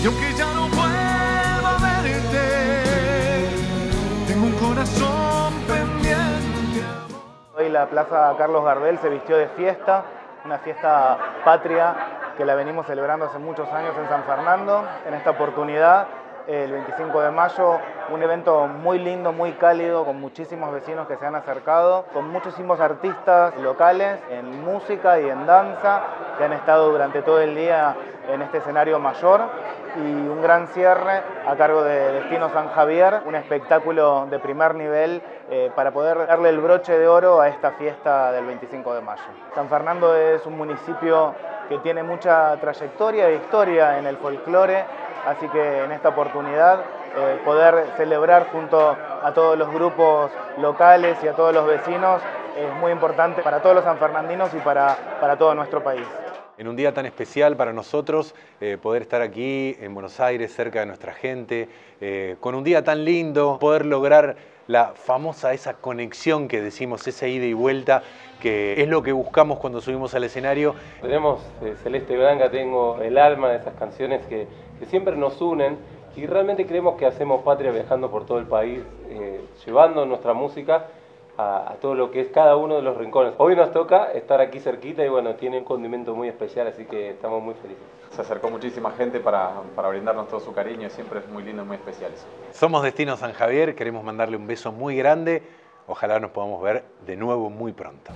Y aunque ya no puedo verte, tengo un corazón pendiente. Hoy la Plaza Carlos Gardel se vistió de fiesta, una fiesta patria que la venimos celebrando hace muchos años en San Fernando. En esta oportunidad, el 25 de mayo, un evento muy lindo, muy cálido, con muchísimos vecinos que se han acercado, con muchísimos artistas locales en música y en danza que han estado durante todo el día en este escenario mayor y un gran cierre a cargo de Destino San Javier, un espectáculo de primer nivel eh, para poder darle el broche de oro a esta fiesta del 25 de mayo. San Fernando es un municipio que tiene mucha trayectoria e historia en el folclore, así que en esta oportunidad eh, poder celebrar junto a todos los grupos locales y a todos los vecinos es muy importante para todos los sanfernandinos y para, para todo nuestro país en un día tan especial para nosotros, eh, poder estar aquí en Buenos Aires, cerca de nuestra gente, eh, con un día tan lindo, poder lograr la famosa esa conexión que decimos, esa ida y vuelta, que es lo que buscamos cuando subimos al escenario. Tenemos eh, Celeste Blanca, tengo el alma de esas canciones que, siempre nos unen y realmente creemos que hacemos patria viajando por todo el país, llevando nuestra música a, todo lo que es cada uno de los rincones. Hoy nos toca estar aquí cerquita y bueno, tiene un condimento muy especial, así que estamos muy felices. Se acercó muchísima gente para, para brindarnos todo su cariño y siempre es muy lindo y muy especial eso. Somos Destino San Javier, queremos mandarle un beso muy grande, ojalá nos podamos ver de nuevo muy pronto.